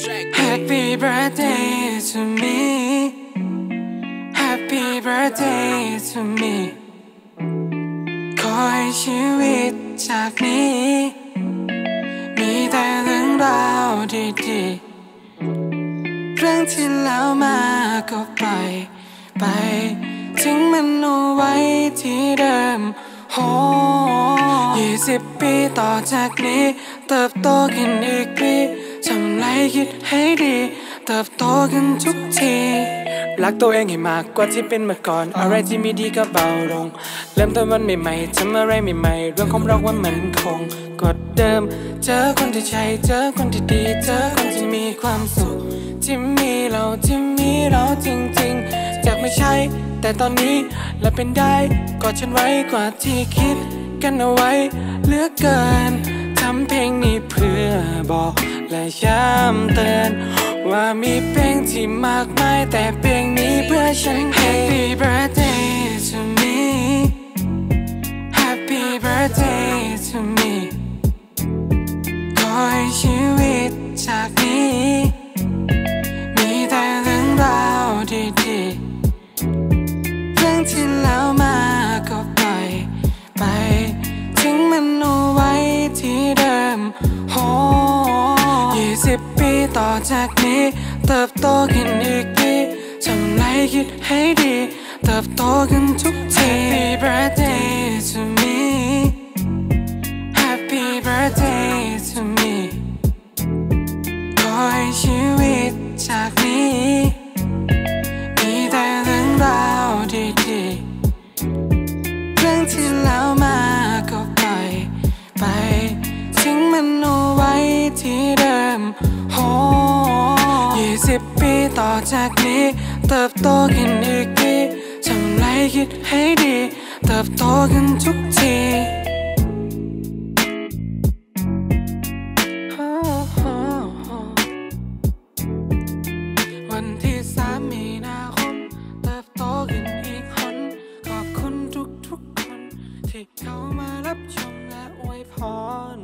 Happy birthday to me Happy birthday to me ขอให้ชีวิตจากนี้ มีแต่เรื่องราวดีๆเรื่องที่แล้วมาก็ไปไปทิ้งมันเอาไว้ที่เดิมโหยี่สิบปีต่อจากนี้ เติบโตขึ้นอีกปี ทำไรคิดให้ดี เติบโตขึ้นทุกที รักตัวเองให้มากกว่าที่เป็นเมื่อก่อน อะไรที่ไม่ดีก็เบาลง เริ่มต้นวันใหม่ๆทำอะไรใหม่ๆเรื่องของเราว่ามันคงกดเดิม เจอคนที่ใช่เจอคนที่ดี เจอคนที่มีความสุข ที่มีเราที่มีเราจริงๆจากไม่ใช่ แต่ตอนนี้และเป็นได้กอดฉันไว้กว่าที่คิดกันเอาไว้เหลือเกินำเพลงนี้เพื่อบอกและย้ำเตือน ว่ามีเพลงที่มากมายแต่เพลงนี้เพื่อฉัน Happy birthday to me Happy birthday to me ขอให้ชีวิตจากนี้ มีแต่เรื่องราวดีๆ ต่อจากนี้ เติบโตขึ้นอีกปีทำไรคิดให้ดี เติบโตขึ้นทุกที Happy birthday to me Happy birthday to me ขอให้ชีวิตจากนี้ มีแต่เรื่องราวดีๆเรื่องที่แล้วมาก็ปล่อยไปทิ้งมันเอาไว้ที่ ต่อจากนี้ เติบโตกันอีกทีทำไรคิดให้ดี เติบโตขึ้นทุกทีวันที่สามมีนาคมเติบโตขึ้นอีกคนขอบคุณทุกๆคน ที่เข้ามารับชมและอวยพร